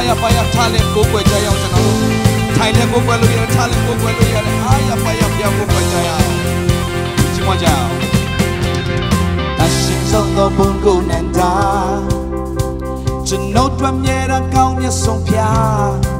တဲ့နေရာမှာအာရပါရထားလဲကိုယ်ွယ်ကြရအောင်ကျွန်တော်တို့ထိုင်လဲကိုယ်ွယ်လို့ရတယ်ထားလဲကိုယ်ွယ်လို့ရတယ်အာရပါရပြောင်းကိုယ်ွယ်ကြရအောင်ချီးမွမ်းကြအောင်အရှင်ဆုံးသောဘုံကိုနန္တာကျွန်ုပ်တို့မြဲတမ်းကောင်းမြတ်ဆုံးဖျား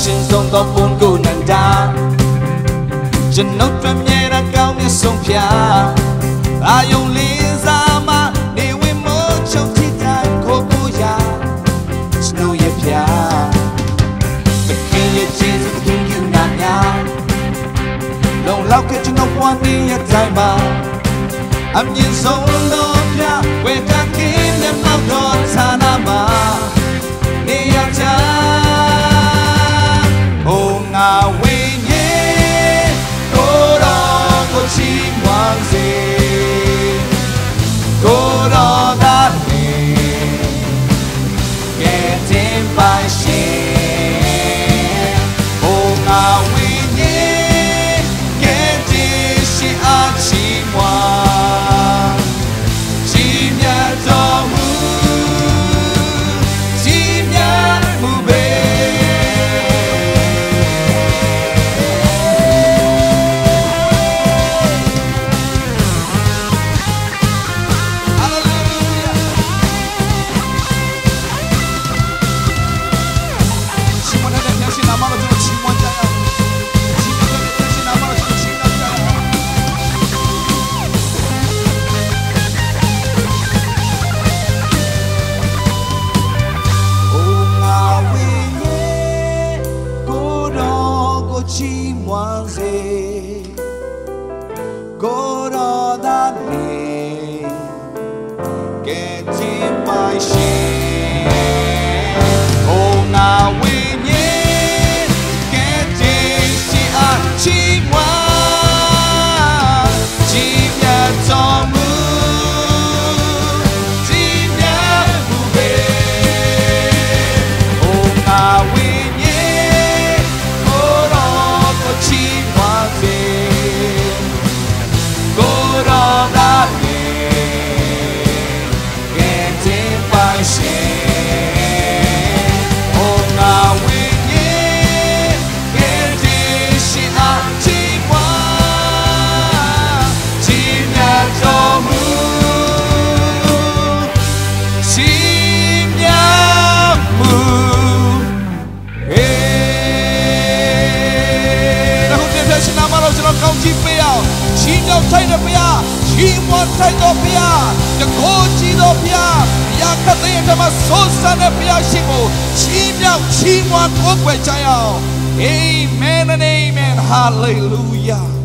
ရှင်ဆုံးသောဘုံကိုနန္ဒာကျွန်ုပ်ပြမြဲတာကောင်းမြတ်ဆုံးဖျားအာယုံလေးစားမနေဝင်မို့ချုပ်ထိတိုင်းကိုကိုရာကျွန်ုပ်ရဲ့ဖျားသခင်ရဲ့ကျေးဇူးသခင်ယူနာများလုံလောက်ကကျွန်ုပ်ဘဝနေ့ရဲ့တိုင်းမှာအမြင့်ဆုံး I win. Coroda bem, que demais. I တော်ကောင်းကြီးပေးအောင်ကြီးတော်ထိုက်တဲ့ဘုရားကြီးမွန်ထိုက်တော်ဘုရားတကောကြီးတော်ဘုရားဘုရားကတဲ့အထမဆိုးဆန်တဲ့ဘုရားရှိကိုကြီးမြောက်ကြီးမွန်ကိုယ်ွယ်ကြရအောင် Amen and amen. Hallelujah.